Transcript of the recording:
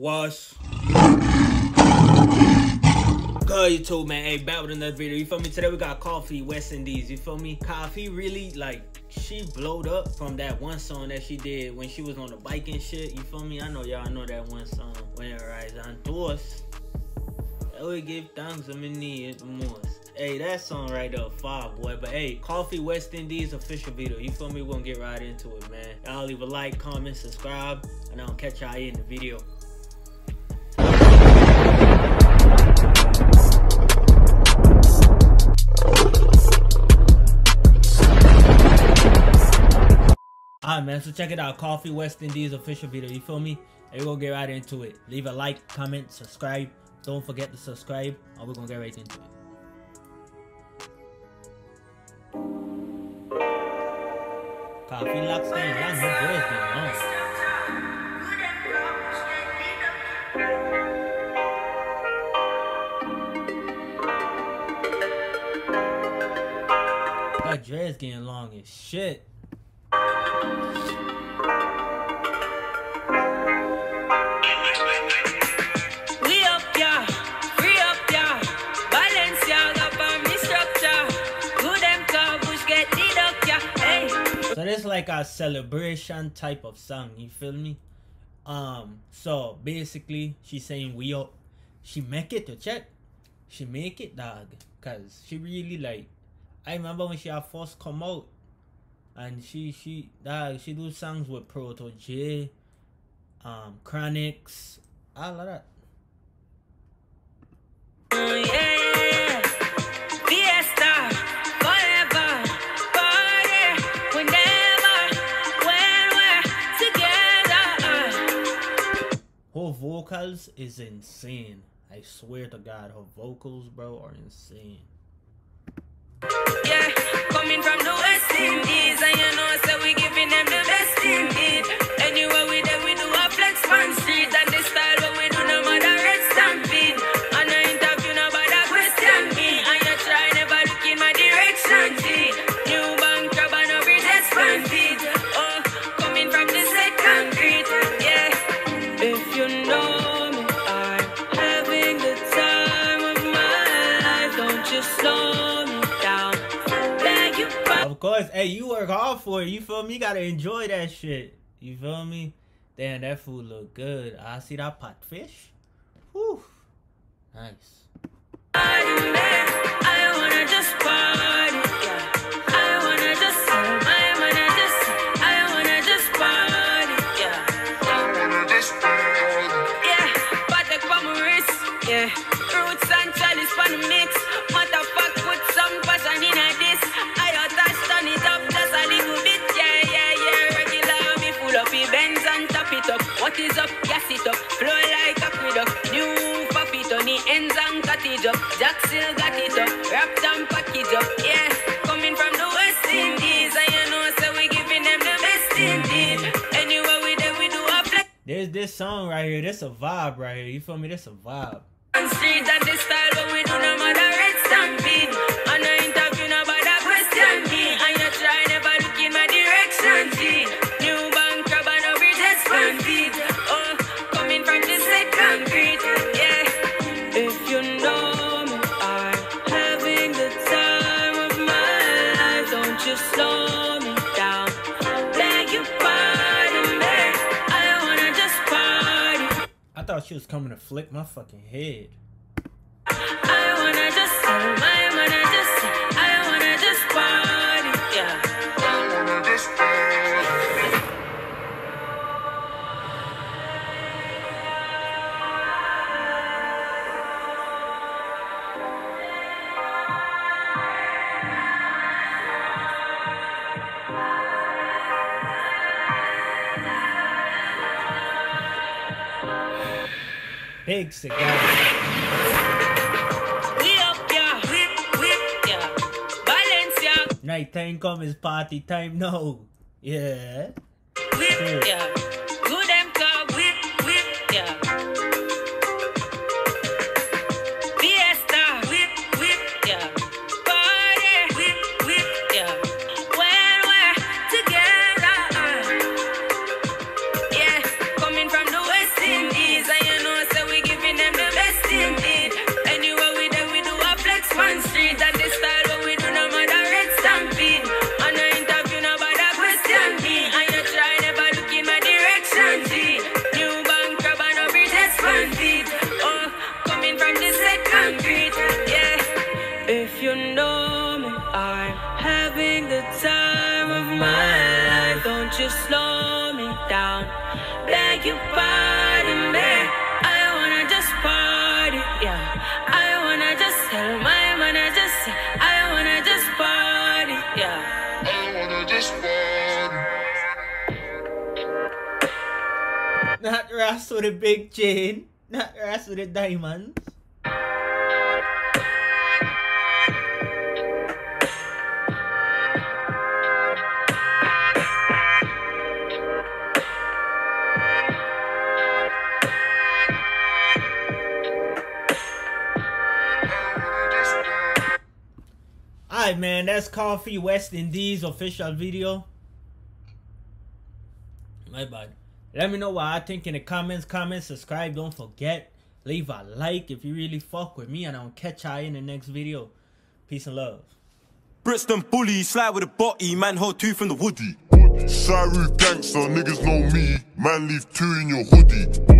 Wash. Good YouTube man, hey back with another video. You feel me? Today we got Koffee West Indies. You feel me? Koffee really like she blowed up from that one song that she did when she was on the bike and shit. You feel me? I know y'all know that one song. When it rise on doors. I would give thanks a minute the most. Hey, that song right there, fire boy. But hey, Koffee West Indies official video. You feel me? We're gonna get right into it, man. Y'all leave a like, comment, subscribe, and I'll catch y'all in the video. Alright man, so check it out. Koffee West Indies official video. You feel me? And we're gonna get right into it. Leave a like, comment, subscribe. Don't forget to subscribe, and we're gonna get right into it. Coffee long. That dress getting long as shit. Like a celebration type of song, you feel me? Um, so basically she's saying we up. She make it to check. She make it dog. Cause she really like I remember when she had first come out and she she dog she do songs with Protoje, um Chronixx, all of that. Vocals is insane. I swear to God, her vocals, bro, are insane. Yeah, coming from the West Indies, and you know, so we giving them the best indeed. Anywhere we there, we do a flex course, hey, you work hard for it. You feel me? You gotta enjoy that shit. You feel me? Damn, that food look good. I see that pot fish. Whew. Nice. Yeah. Roots and chalice for the mix. Matter aqueduct. New on the ends and cut it up. Jack still got it up. Wrapped and package up. Yeah, coming from the West Indies. You know, so we giving them the best indeed. Anywhere we there, we do a flex. There's this song right here. This a vibe right here. You feel me? This a vibe. Street and the style what we do no matter red stampede. On no interview thought she was coming to flick my fucking head. Big cigar. We up, yeah, whip, whip, yeah. Balenciaga, Nighttime come is party time now. Yeah. whip, yeah. Ass with a big chain, not ass with a diamond. Alright, man, that's Koffee West Indies official video. My bad. Let me know what I think in the comments. Comment, subscribe. Don't forget. Leave a like if you really fuck with me, and I'll catch y'all in the next video. Peace and love. Brixton bully, slide with a body, man hold two from the woody. Shiru gangster, niggas know me. Man, leave two in your hoodie.